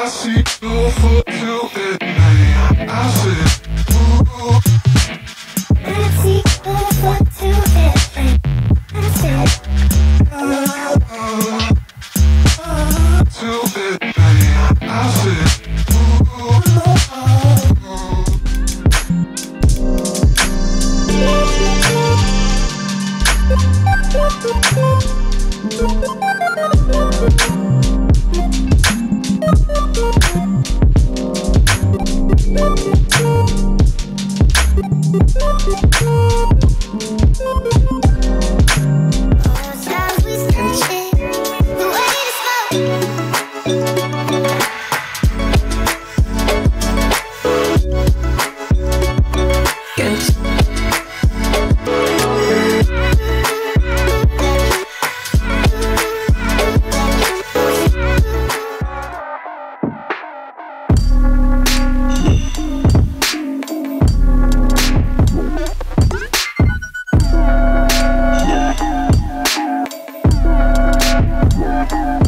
I see you for you Bye.